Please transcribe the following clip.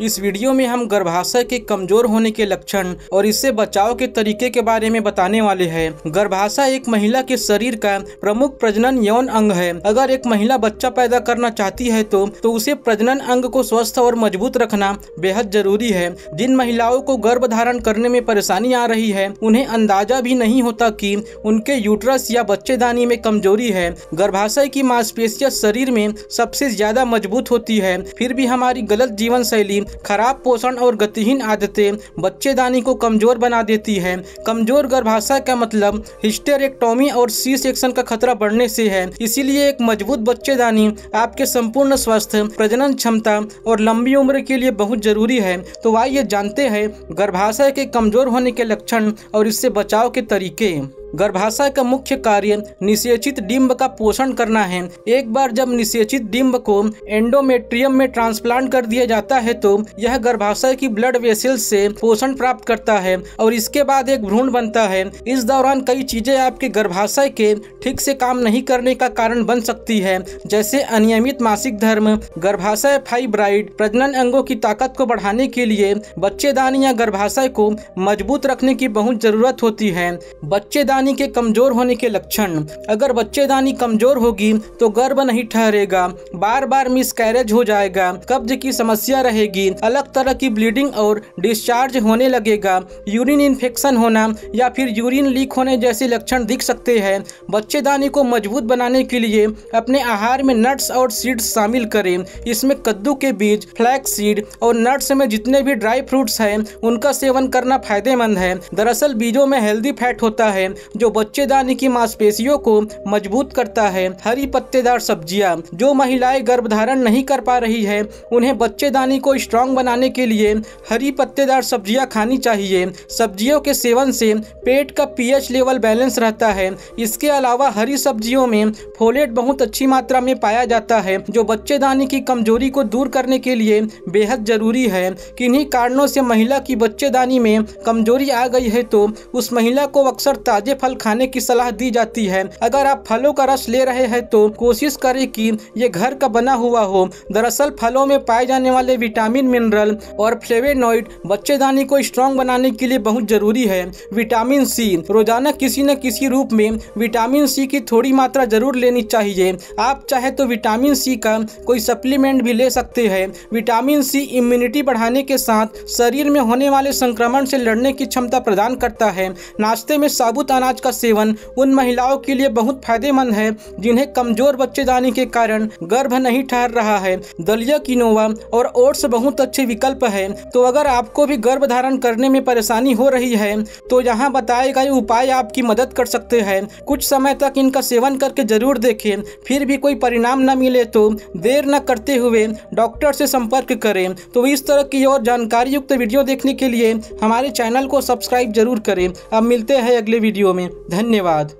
इस वीडियो में हम गर्भाशय के कमज़ोर होने के लक्षण और इससे बचाव के तरीके के बारे में बताने वाले हैं। गर्भाशय एक महिला के शरीर का प्रमुख प्रजनन यौन अंग है। अगर एक महिला बच्चा पैदा करना चाहती है तो तो उसे प्रजनन अंग को स्वस्थ और मज़बूत रखना बेहद ज़रूरी है। जिन महिलाओं को गर्भ धारण करने में परेशानी आ रही है, उन्हें अंदाज़ा भी नहीं होता कि उनके यूट्रस या बच्चेदानी में कमज़ोरी है। गर्भाशय की मांसपेशियाँ शरीर में सबसे ज़्यादा मज़बूत होती है। फिर भी हमारी गलत जीवन शैली खराब पोषण और गतिहीन आदतें बच्चेदानी को कमज़ोर बना देती है। कमज़ोर गर्भाशय का मतलब हिस्टेरेक्टोमी और सी सेक्शन का खतरा बढ़ने से है। इसीलिए एक मज़बूत बच्चेदानी, आपके संपूर्ण स्वास्थ्य प्रजनन क्षमता और लंबी उम्र के लिए बहुत ज़रूरी है। तो आइए जानते हैं गर्भाशय के कमज़ोर होने के लक्षण और इससे बचाव के तरीके। गर्भाशय का मुख्य कार्य निषेचित डिम्ब का पोषण करना है। एक बार जब निषेचित डिम्ब को एंडोमेट्रियम में ट्रांसप्लांट कर दिया जाता है तो यह गर्भाशय की ब्लड वेसल्स से पोषण प्राप्त करता है और इसके बाद एक भ्रूण बनता है। इस दौरान कई चीज़ें आपके गर्भाशय के ठीक से काम नहीं करने का कारण बन सकती है, जैसे अनियमित मासिक धर्म, गर्भाशय फाइब्राइड प्रजनन अंगों की ताकत को बढ़ाने के लिए बच्चेदानी या गर्भाशय को मज़बूत रखने की बहुत ज़रूरत होती है। बच्चेदानी बच्चेदानी के कमज़ोर होने के लक्षण। अगर बच्चेदानी कमज़ोर होगी तो गर्भ नहीं ठहरेगा। बार बार मिस कैरेज हो जाएगा। कब्ज की समस्या रहेगी। अलग तरह की ब्लीडिंग और डिस्चार्ज होने लगेगा। यूरिन इन्फेक्शन होना या फिर यूरिन लीक होने जैसे लक्षण दिख सकते हैं। बच्चेदानी को मज़बूत बनाने के लिए अपने आहार में नट्स और सीड्स शामिल करें। इसमें कद्दू के बीज फ्लैक्स सीड और नट्स में जितने भी ड्राई फ्रूट्स हैं, उनका सेवन करना फ़ायदेमंद है। दरअसल बीजों में हेल्दी फैट होता है। जो बच्चेदानी की मांसपेशियों को मज़बूत करता है। हरी पत्तेदार सब्ज़ियाँ जो महिलाएँ गर्भधारण नहीं कर पा रही है, उन्हें बच्चेदानी को स्ट्रांग बनाने के लिए हरी पत्तेदार सब्ज़ियाँ खानी चाहिए। सब्जियों के सेवन से पेट का पीएच लेवल बैलेंस रहता है। इसके अलावा हरी सब्जियों में फोलेट बहुत अच्छी मात्रा में पाया जाता है, जो बच्चेदानी की कमज़ोरी को दूर करने के लिए बेहद ज़रूरी है। किन्हीं कारणों से महिला की बच्चेदानी में कमज़ोरी आ गई है तो उस महिला को अक्सर ताजे फल खाने की सलाह दी जाती है। अगर आप फलों का रस ले रहे हैं तो कोशिश करें कि ये घर का बना हुआ हो। दरअसल, फलों में पाए जाने वाले विटामिन, मिनरल और फ्लेवेनॉइड बच्चेदानी को स्ट्रॉन्ग बनाने के लिए बहुत ज़रूरी है। विटामिन सी, रोज़ाना किसी न किसी रूप में विटामिन सी की थोड़ी मात्रा ज़रूर लेनी चाहिए। आप चाहे तो विटामिन सी का कोई सप्लीमेंट भी ले सकते हैं। विटामिन सी इम्यूनिटी बढ़ाने के साथ शरीर में होने वाले संक्रमण से लड़ने की क्षमता प्रदान करता है। नाश्ते में साबुत अनाज अनाज का सेवन। उन महिलाओं के लिए बहुत फ़ायदेमंद है, जिन्हें कमज़ोर बच्चे बच्चेदानी के कारण गर्भ नहीं ठहर रहा है। दलिया किनोवा और ओट्स बहुत अच्छे विकल्प है। तो अगर आपको भी गर्भ धारण करने में परेशानी हो रही है तो यहाँ बताए गए उपाय आपकी मदद कर सकते हैं। कुछ समय तक इनका सेवन करके ज़रूर देखें, फिर भी कोई परिणाम न मिले तो देर न करते हुए डॉक्टर से संपर्क करें। तो इस तरह की और जानकारी युक्त वीडियो देखने के लिए हमारे चैनल को सब्सक्राइब ज़रूर करें। अब मिलते हैं अगले वीडियो में। धन्यवाद।